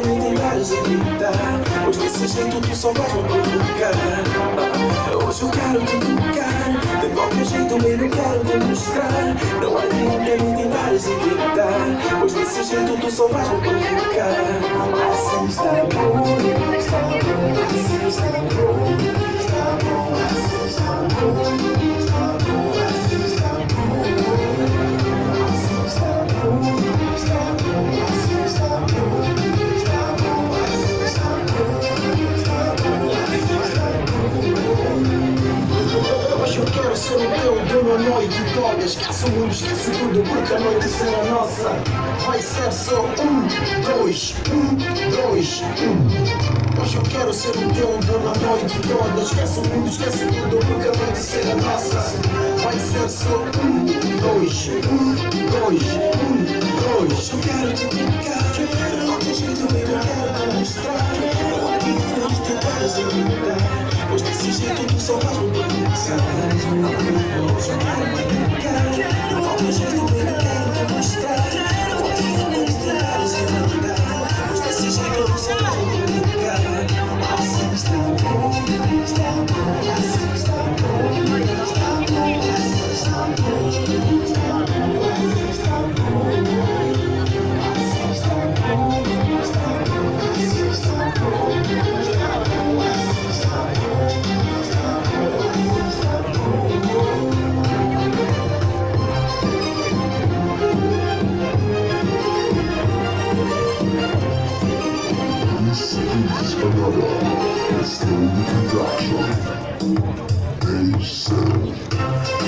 tem vários a gritar Pois desse jeito tu só vais me provocar Hoje eu quero te tocar De qualquer jeito mesmo quero te mostrar Não há ninguém, tem vários a gritar Pois desse jeito tu só vais me provocar Assim está bom, Eu quero o teu a noite toda Esquece o mundo, esquece tudo porque a noite será nossa. Vai ser só um, dois, um, dois, um. Hoje eu quero ser o teu a noite toda Esquece o mundo, esquece tudo porque a noite será nossa. Vai ser só um, dois, um, dois, um, dois. Eu quero te tocar De qualquer jeito eu quero te mostrar. Não há ninguém, tem desse jeito tu só vais me provocar Hoje eu quero te tocar De qualquer jeito eu quero te mostrar Não há ninguém, tem vários a gritar Pois desse jeito tu só vais me provocar Assim está bom, está bom Assim está bom, está bom Assim está bom, está bom This is another It's the production. A cell.